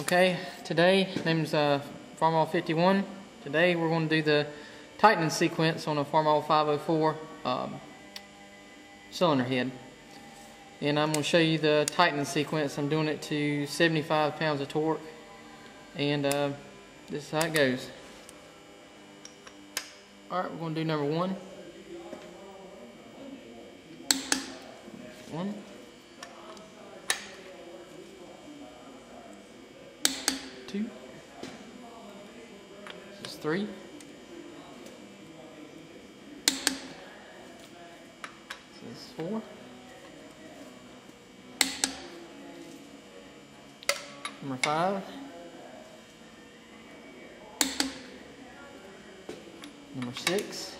Okay, today, name's uh, Farmall 51. Today we're going to do the tightening sequence on a Farmall 504 um, cylinder head. And I'm going to show you the tightening sequence. I'm doing it to 75 pounds of torque. And uh, this is how it goes. Alright, we're going to do number one. One. Two. This is three. This is four. Number five. Number six.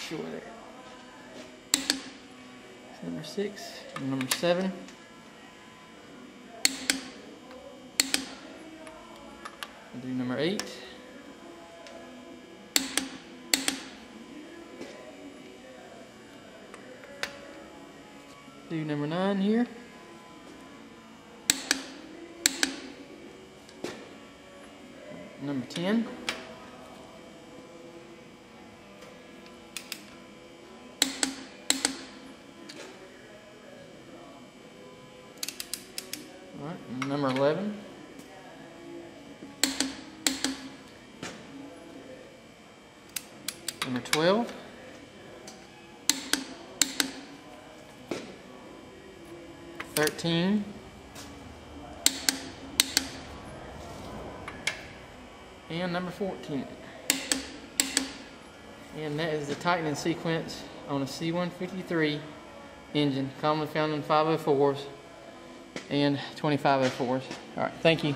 Sure number six. And number seven. I'll do number eight. Do number nine here. Number 10. Right, number 11. Number 12. Thirteen. And number 14. And that is the tightening sequence on a C-153 engine, commonly found in 504s and 2504s. All right, thank you.